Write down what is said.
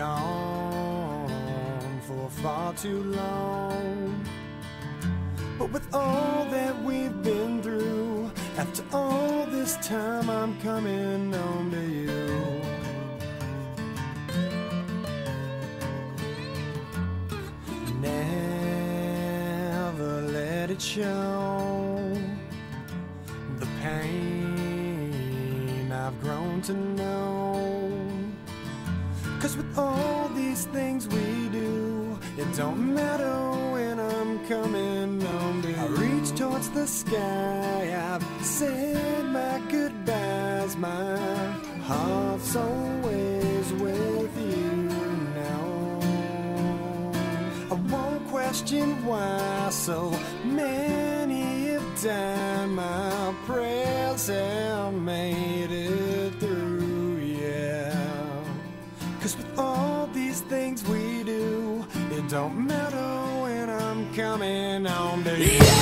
gone for far too long. But with all that we've been through, after all this time, I'm coming home to you. Never let it show the pain I've grown to know. Cause with all these things we do, it don't matter when I'm coming home. I reach towards the sky, I've said my goodbyes, my heart's always with you now. I won't question why so many have died, my prayers have made it Cause with all these things we do, it don't matter when I'm coming home to you.